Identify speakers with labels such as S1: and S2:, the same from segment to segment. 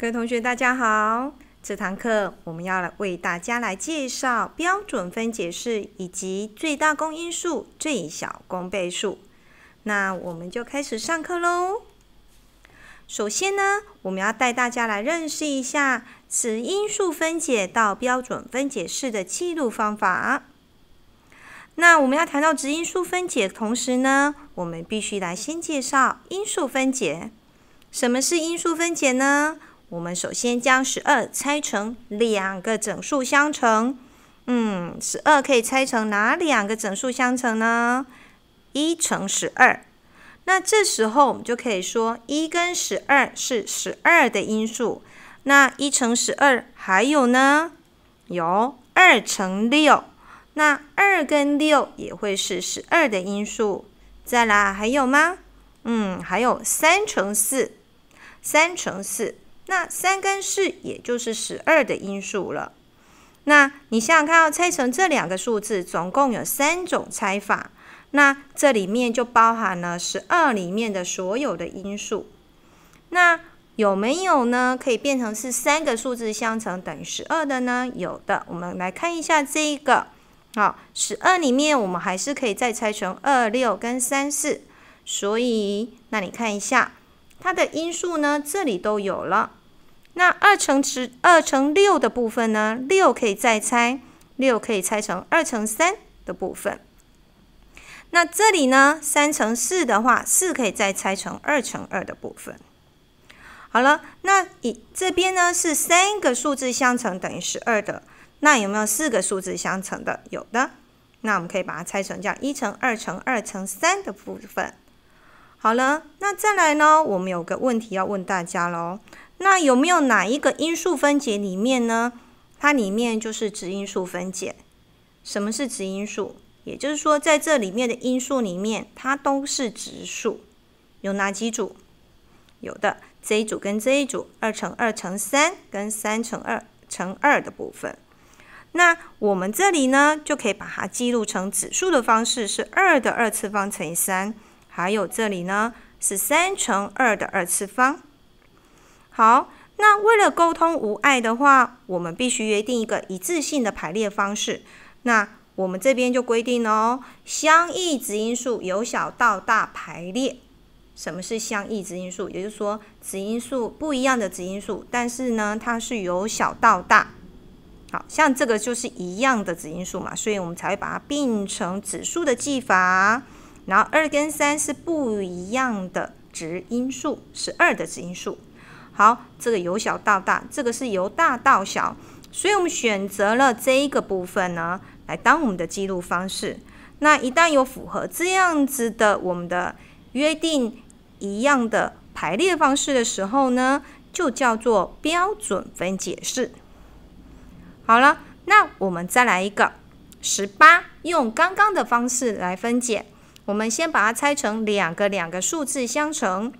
S1: 各位同学，大家好。这堂课我们要来为大家来介绍标准分解式以及最大公因数、最小公倍数。那我们就开始上课喽。首先呢，我们要带大家来认识一下此因数分解到标准分解式的记录方法。那我们要谈到值因数分解同时呢，我们必须来先介绍因数分解。什么是因数分解呢？我们首先将十二拆成两个整数相乘。嗯，十二可以拆成哪两个整数相乘呢？一乘十二。那这时候我们就可以说，一跟十二是十二的因数。那一乘十二还有呢？有二乘六。那二跟六也会是十二的因数。再来还有吗？嗯，还有三乘四。三乘四。那三跟四也就是十二的因数了。那你想想看，要拆成这两个数字，总共有三种拆法。那这里面就包含了十二里面的所有的因数。那有没有呢？可以变成是三个数字相乘等于十二的呢？有的。我们来看一下这一个。好，十二里面我们还是可以再拆成二六跟三四。所以，那你看一下它的因数呢？这里都有了。那二乘十二乘六的部分呢？六可以再拆，六可以拆成二乘三的部分。那这里呢？三乘四的话，四可以再拆成二乘二的部分。好了，那以这边呢是三个数字相乘等于十二的。那有没有四个数字相乘的？有的。那我们可以把它拆成这样一乘二乘二乘三的部分。好了，那再来呢？我们有个问题要问大家喽。那有没有哪一个因数分解里面呢？它里面就是质因数分解。什么是质因数？也就是说，在这里面的因数里面，它都是质数。有哪几组？有的这一组跟这一组，二乘二乘三跟三乘二乘二的部分。那我们这里呢，就可以把它记录成指数的方式，是二的二次方乘以三。还有这里呢，是三乘二的二次方。好，那为了沟通无碍的话，我们必须约定一个一致性的排列方式。那我们这边就规定哦，相异质因数由小到大排列。什么是相异质因数？也就是说，子因数不一样的子因数，但是呢，它是由小到大。好像这个就是一样的子因数嘛，所以我们才会把它并成指数的记法。然后二跟三是不一样的值因数，是二的值因数。好，这个由小到大，这个是由大到小，所以我们选择了这一个部分呢，来当我们的记录方式。那一旦有符合这样子的我们的约定一样的排列方式的时候呢，就叫做标准分解式。好了，那我们再来一个十八，用刚刚的方式来分解。我们先把它拆成两个两个数字相乘，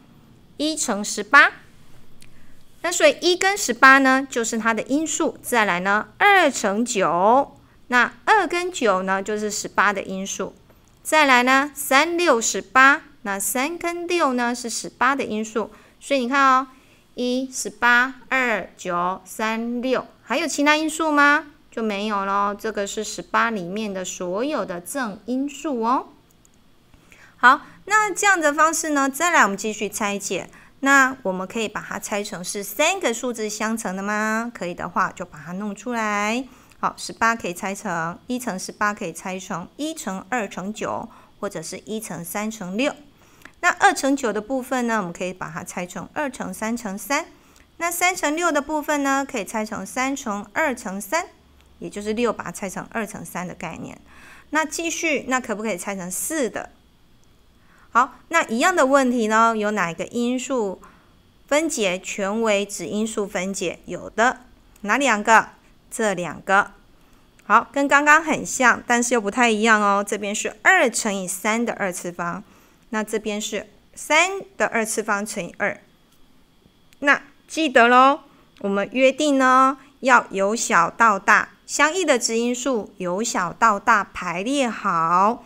S1: 一乘十八。那所以一跟十八呢，就是它的因数。再来呢，二乘九，那二跟九呢，就是十八的因数。再来呢，三六十八，那三跟六呢，是十八的因数。所以你看哦，一十八，二九三六，还有其他因数吗？就没有咯。这个是十八里面的所有的正因数哦。好，那这样的方式呢，再来我们继续拆解。那我们可以把它拆成是三个数字相乘的吗？可以的话，就把它弄出来。好，十八可以拆成一乘十八，可以拆成一乘二乘九，或者是一乘三乘六。那二乘九的部分呢，我们可以把它拆成二乘三乘三。那三乘六的部分呢，可以拆成三乘二乘三，也就是六把它拆成二乘三的概念。那继续，那可不可以拆成四的？好，那一样的问题呢？有哪一个因数分解全为子因数分解？有的，哪两个？这两个。好，跟刚刚很像，但是又不太一样哦。这边是二乘以三的二次方，那这边是三的二次方乘以二。那记得喽，我们约定呢，要由小到大，相异的质因数由小到大排列好。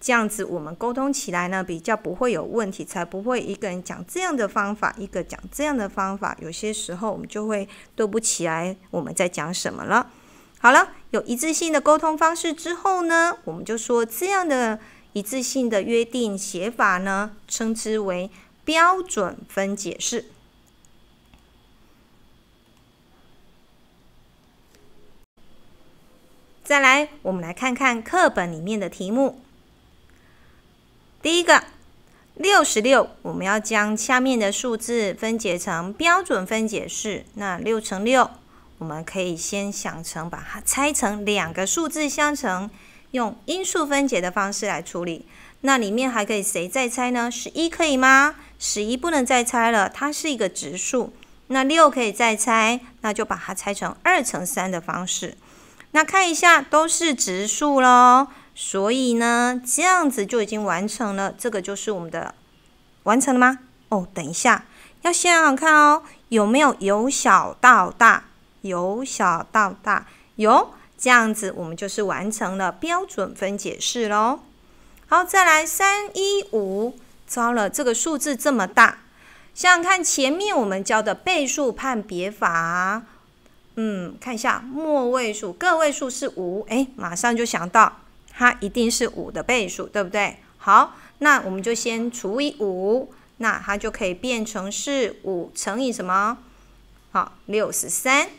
S1: 这样子我们沟通起来呢比较不会有问题，才不会一个人讲这样的方法，一个讲这样的方法，有些时候我们就会对不起来我们在讲什么了。好了，有一致性的沟通方式之后呢，我们就说这样的一致性的约定写法呢，称之为标准分解式。再来，我们来看看课本里面的题目。第一个，六十六，我们要将下面的数字分解成标准分解式。那六乘六，我们可以先想成把它拆成两个数字相乘，用因数分解的方式来处理。那里面还可以谁再拆呢？十一可以吗？十一不能再拆了，它是一个质数。那六可以再拆，那就把它拆成二乘三的方式。那看一下，都是质数喽，所以呢，这样子就已经完成了。这个就是我们的完成了吗？哦，等一下，要想想看哦，有没有由小到大？由小到大有，这样子我们就是完成了标准分解式喽。好，再来三一五，糟了，这个数字这么大，想想看前面我们教的倍数判别法。嗯，看一下末位数，个位数是五，哎，马上就想到它一定是五的倍数，对不对？好，那我们就先除以五，那它就可以变成是五乘以什么？好，六十三。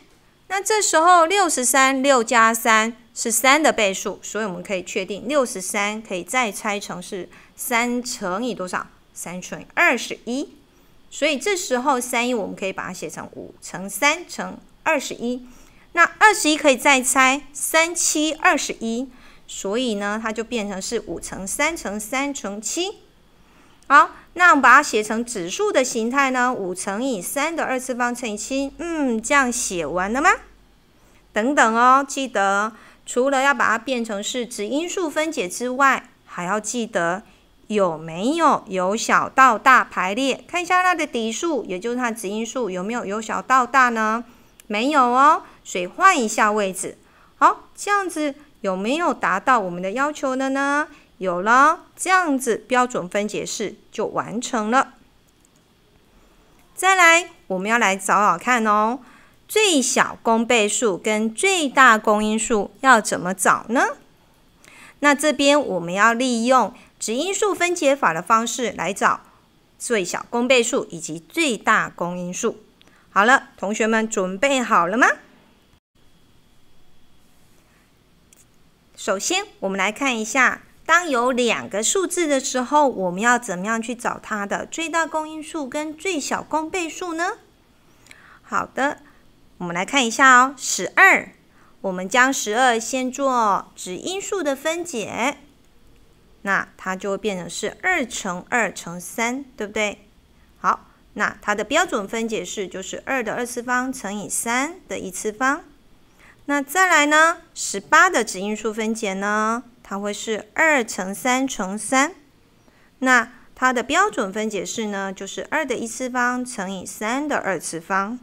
S1: 那这时候六十三，六加三是三的倍数，所以我们可以确定六十三可以再拆成是三乘以多少？三乘以二十一。所以这时候三一我们可以把它写成五乘三乘。二十一，那二十一可以再拆，三七二十一，所以呢，它就变成是五乘三乘三乘七。好，那我们把它写成指数的形态呢？五乘以三的二次方乘以七，嗯，这样写完了吗？等等哦，记得除了要把它变成是指因数分解之外，还要记得有没有由小到大排列？看一下它的底数，也就是它的指因数有没有由小到大呢？没有哦，所以换一下位置。好，这样子有没有达到我们的要求了呢？有了，这样子标准分解式就完成了。再来，我们要来找找看哦，最小公倍数跟最大公因数要怎么找呢？那这边我们要利用质因数分解法的方式来找最小公倍数以及最大公因数。好了，同学们准备好了吗？首先，我们来看一下，当有两个数字的时候，我们要怎么样去找它的最大公因数跟最小公倍数呢？好的，我们来看一下哦，十二，我们将十二先做指因数的分解，那它就会变成是二乘二乘三，对不对？好。那它的标准分解式就是二的二次方乘以三的一次方。那再来呢？十八的质因数分解呢？它会是二乘三乘三。那它的标准分解式呢？就是二的一次方乘以三的二次方。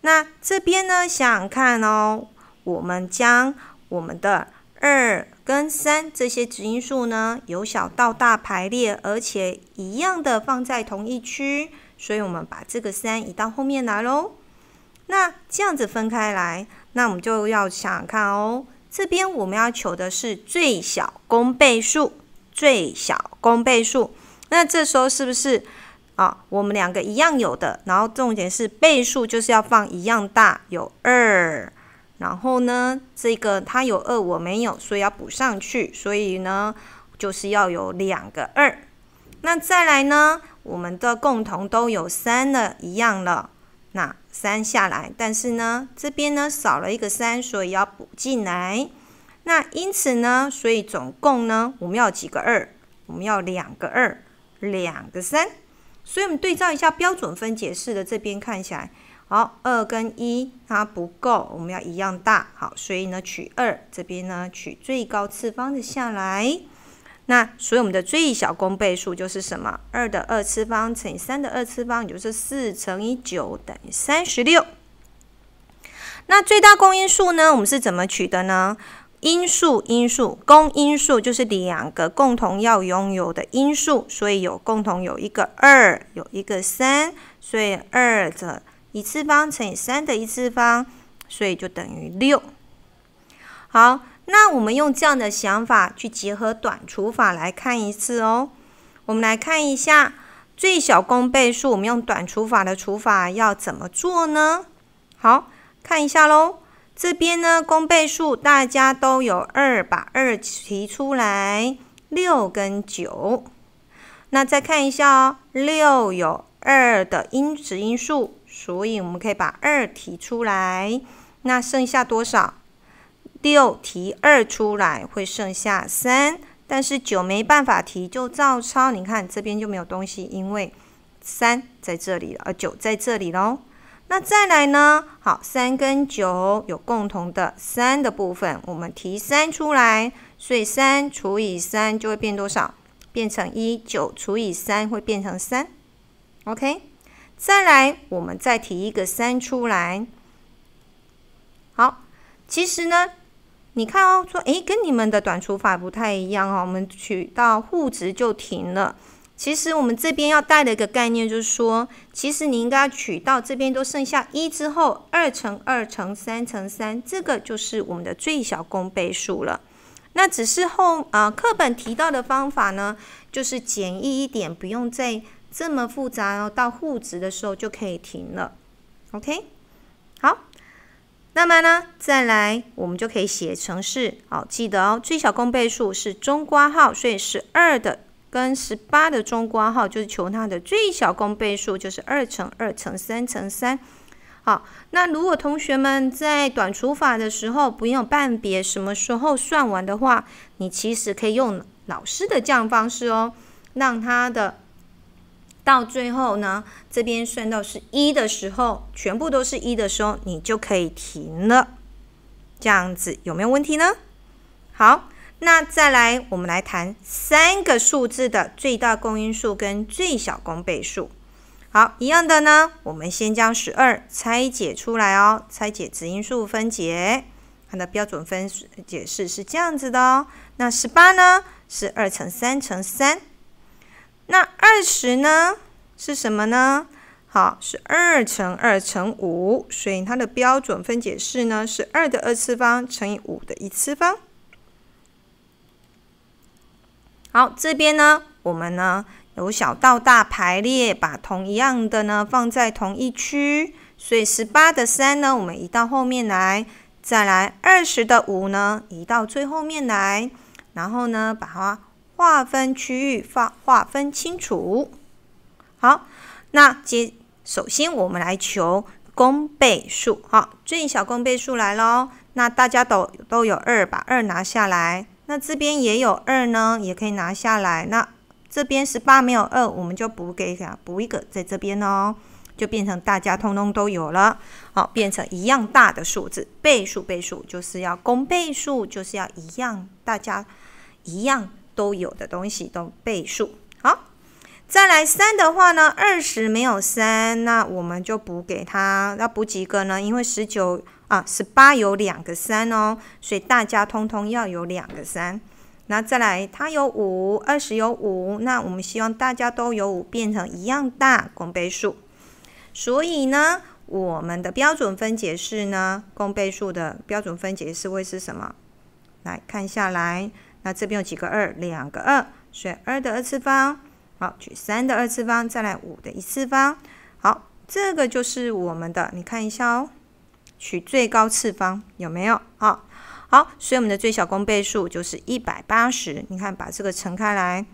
S1: 那这边呢？想想看哦，我们将我们的二跟三这些质因数呢，由小到大排列，而且一样的放在同一区。所以我们把这个三移到后面来喽。那这样子分开来，那我们就要想想看哦。这边我们要求的是最小公倍数，最小公倍数。那这时候是不是啊？我们两个一样有的，然后重点是倍数就是要放一样大，有二。然后呢，这个它有二，我没有，所以要补上去。所以呢，就是要有两个二。那再来呢？我们的共同都有三了，一样了。那三下来，但是呢，这边呢少了一个三，所以要补进来。那因此呢，所以总共呢，我们要几个二？我们要两个二，两个三。所以我们对照一下标准分解式的这边看起来，好，二跟一它不够，我们要一样大。好，所以呢取二，这边呢取最高次方的下来。那所以我们的最小公倍数就是什么？二的二次方乘以三的二次方，也就是四乘以九等于三十六。那最大公因数呢？我们是怎么取的呢？因数，因数，公因数就是两个共同要拥有的因数，所以有共同有一个二，有一个三，所以二的一次方乘以三的一次方，所以就等于六。好，那我们用这样的想法去结合短除法来看一次哦。我们来看一下最小公倍数，我们用短除法的除法要怎么做呢？好，看一下喽。这边呢，公倍数大家都有二，把二提出来，六跟九。那再看一下哦，六有二的因子因数，所以我们可以把二提出来。那剩下多少？六提二出来会剩下三，但是九没办法提，就照抄。你看这边就没有东西，因为三在这里了，而九在这里喽。那再来呢？好，三跟九有共同的三的部分，我们提三出来，所以三除以三就会变多少？变成一。九除以三会变成三。OK，再来，我们再提一个三出来。好，其实呢，你看哦，说诶，跟你们的短除法不太一样哦，我们取到互值就停了。其实我们这边要带的一个概念就是说，其实你应该取到这边都剩下一之后，二乘二乘三乘三，这个就是我们的最小公倍数了。那只是后啊课本提到的方法呢，就是简易一点，不用再这么复杂，哦到互值的时候就可以停了。OK，好，那么呢再来，我们就可以写成是，好记得哦，最小公倍数是中括号，所以是二的。跟十八的中括号就是求它的最小公倍数，就是二乘二乘三乘三。好，那如果同学们在短除法的时候不用判别什么时候算完的话，你其实可以用老师的这样方式哦，让它的到最后呢，这边算到是一的时候，全部都是一的时候，你就可以停了。这样子有没有问题呢？好。那再来，我们来谈三个数字的最大公因数跟最小公倍数。好，一样的呢，我们先将十二拆解出来哦，拆解子因数分解，它的标准分解式是这样子的哦。那十八呢，是二乘三乘三。那二十呢，是什么呢？好，是二乘二乘五，所以它的标准分解式呢是二的二次方乘以五的一次方。好，这边呢，我们呢由小到大排列，把同一样的呢放在同一区，所以十八的三呢，我们移到后面来，再来二十的五呢，移到最后面来，然后呢把它划分区域，划划分清楚。好，那接首先我们来求公倍数，好，最小公倍数来喽。那大家都都有二，把二拿下来。那这边也有二呢，也可以拿下来。那这边十八没有二，我们就补给它补一个在这边哦，就变成大家通通都有了。好，变成一样大的数字，倍数倍数就是要公倍数，就是要一样，大家一样都有的东西都倍数。好，再来三的话呢，二十没有三，那我们就补给它，要补几个呢？因为十九。啊，十八有两个三哦，所以大家通通要有两个三。那再来，它有五，二十有五，那我们希望大家都有五，变成一样大公倍数。所以呢，我们的标准分解式呢，公倍数的标准分解式会是什么？来看下来，那这边有几个二？两个二，所以二的二次方。好，取三的二次方，再来五的一次方。好，这个就是我们的，你看一下哦。取最高次方有没有？好，好，所以我们的最小公倍数就是一百八十。你看，把这个乘开来，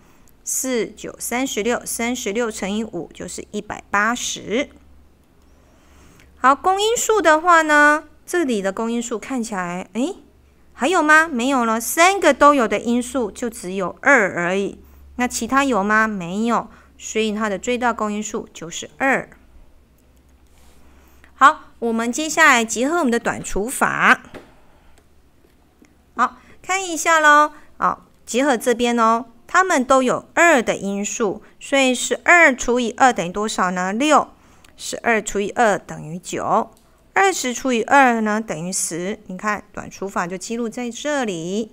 S1: 四九三十六，三十六乘以五就是一百八十。好，公因数的话呢，这里的公因数看起来，哎，还有吗？没有了，三个都有的因数就只有二而已。那其他有吗？没有，所以它的最大公因数就是二。好。我们接下来结合我们的短除法，好看一下喽。好，结合这边哦，它们都有二的因数，所以是二除以二等于多少呢？六。十二除以二等于九。二十除以二呢等于十。你看短除法就记录在这里。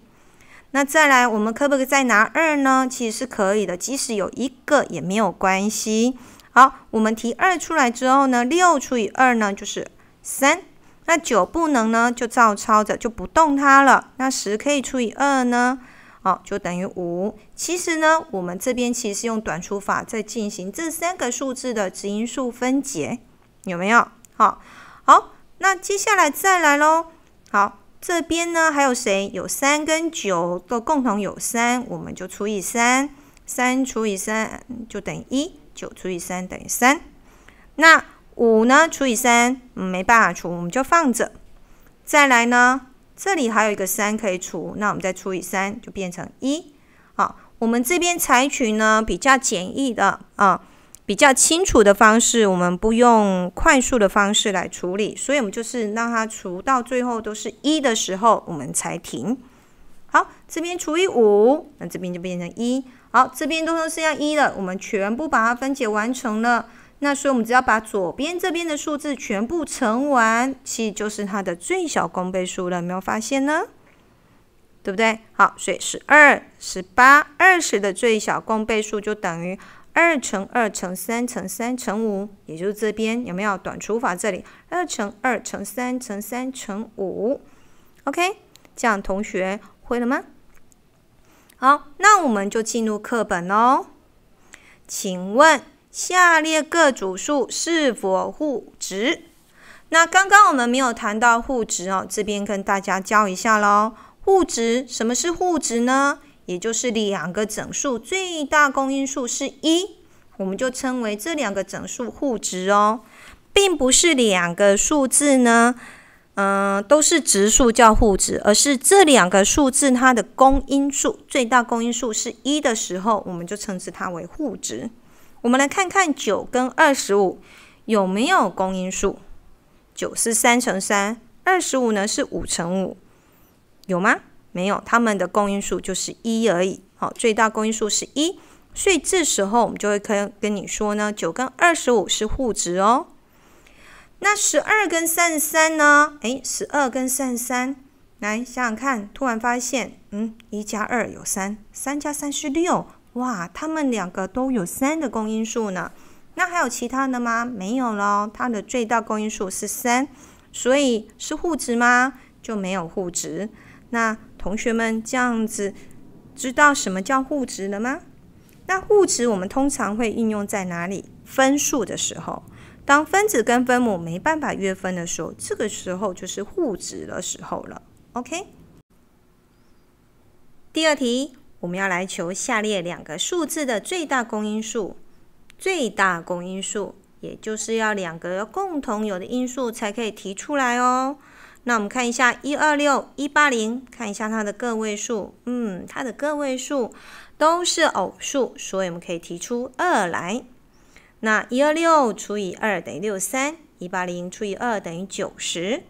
S1: 那再来，我们可不可以再拿二呢？其实是可以的，即使有一个也没有关系。好，我们提二出来之后呢，六除以二呢就是三。那九不能呢，就照抄着就不动它了。那十可以除以二呢，好，就等于五。其实呢，我们这边其实是用短除法在进行这三个数字的质因数分解，有没有？好，好，那接下来再来喽。好。这边呢还有谁？有三跟九都共同有三，我们就除以三，三除以三就等于一，九除以三等于三。那五呢除以三，没办法除，我们就放着。再来呢，这里还有一个三可以除，那我们再除以三就变成一。好，我们这边采取呢比较简易的啊。比较清楚的方式，我们不用快速的方式来处理，所以我们就是让它除到最后都是一的时候，我们才停。好，这边除以五，那这边就变成一。好，这边都是要一的，我们全部把它分解完成了。那所以我们只要把左边这边的数字全部乘完，其实就是它的最小公倍数了。有没有发现呢？对不对？好，所以十二、十八、二十的最小公倍数就等于。二乘二乘三乘三乘五，也就是这边有没有短除法？这里二乘二乘三乘三乘五，OK，这样同学会了吗？好，那我们就进入课本喽。请问下列各组数是否互质？那刚刚我们没有谈到互质哦，这边跟大家教一下喽。互质，什么是互质呢？也就是两个整数最大公因数是一，我们就称为这两个整数互质哦，并不是两个数字呢，嗯，都是质数叫互质，而是这两个数字它的公因数最大公因数是一的时候，我们就称之它为互质。我们来看看九跟二十五有没有公因数？九是三乘三，二十五呢是五乘五，有吗？没有，它们的公因数就是一而已。好，最大公因数是一，所以这时候我们就会跟跟你说呢，九跟二十五是互质哦。那十二跟三十三呢？诶，十二跟三十三，来想想看，突然发现，嗯，一加二有三，三加三是六，哇，它们两个都有三的公因数呢。那还有其他的吗？没有喽，它的最大公因数是三，所以是互质吗？就没有互质。那同学们这样子知道什么叫互质了吗？那互质我们通常会运用在哪里？分数的时候，当分子跟分母没办法约分的时候，这个时候就是互质的时候了。OK。第二题，我们要来求下列两个数字的最大公因数。最大公因数，也就是要两个共同有的因数才可以提出来哦。那我们看一下一二六一八零，看一下它的个位数。嗯，它的个位数都是偶数，所以我们可以提出二来。那一二六除以二等于六三，一八零除以二等于九十。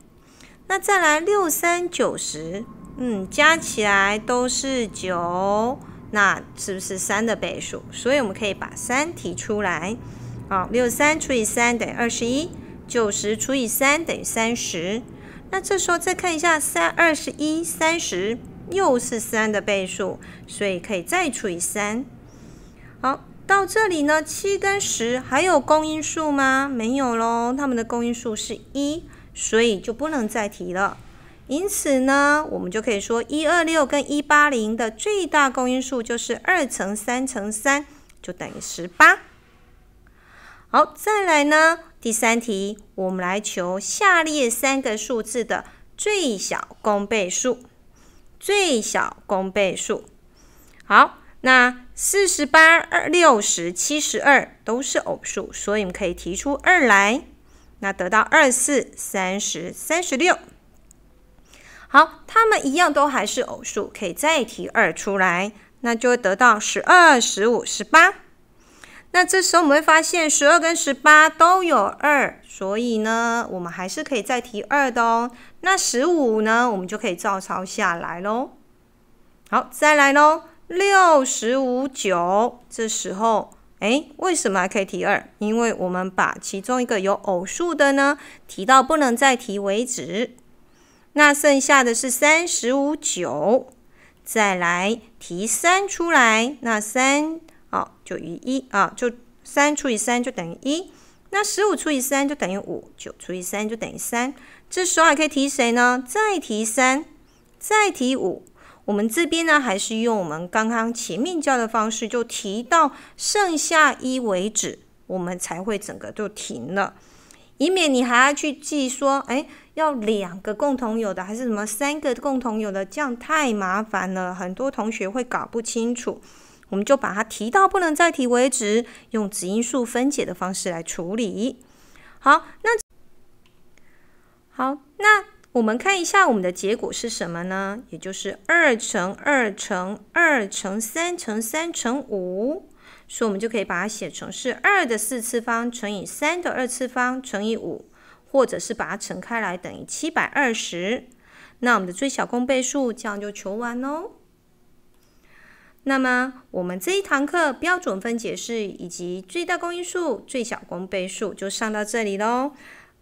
S1: 那再来六三九十，嗯，加起来都是九，那是不是三的倍数？所以我们可以把三提出来。好，六三除以三等于二十一，九十除以三等于三十。那这时候再看一下，三二十一，三十又是三的倍数，所以可以再除以三。好，到这里呢，七跟十还有公因数吗？没有喽，它们的公因数是一，所以就不能再提了。因此呢，我们就可以说一二六跟一八零的最大公因数就是二乘三乘三，就等于十八。好，再来呢。第三题，我们来求下列三个数字的最小公倍数。最小公倍数，好，那四十八、二六十、七十二都是偶数，所以我们可以提出二来，那得到二四、三十、三十六。好，它们一样都还是偶数，可以再提二出来，那就会得到十二、十五、十八。那这时候我们会发现，十二跟十八都有二，所以呢，我们还是可以再提二的哦。那十五呢，我们就可以照抄下来喽。好，再来喽，六十五九，这时候，哎，为什么还可以提二？因为我们把其中一个有偶数的呢提到不能再提为止。那剩下的是三十五九，再来提三出来，那三哦就余一啊，就三除以三就等于一。那十五除以三就等于五，九除以三就等于三。这时候还可以提谁呢？再提三，再提五。我们这边呢，还是用我们刚刚前面教的方式，就提到剩下一为止，我们才会整个就停了，以免你还要去记说，哎，要两个共同有的，还是什么三个共同有的，这样太麻烦了，很多同学会搞不清楚。我们就把它提到不能再提为止，用子因数分解的方式来处理。好，那好，那。我们看一下我们的结果是什么呢？也就是二乘二乘二乘三乘三乘五，所以我们就可以把它写成是二的四次方乘以三的二次方乘以五，或者是把它乘开来等于七百二十。那我们的最小公倍数这样就求完喽。那么我们这一堂课标准分解式以及最大公因数、最小公倍数就上到这里喽。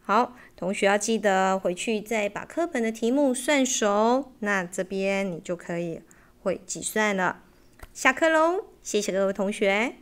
S1: 好，同学要记得回去再把课本的题目算熟，那这边你就可以会计算了。下课喽，谢谢各位同学。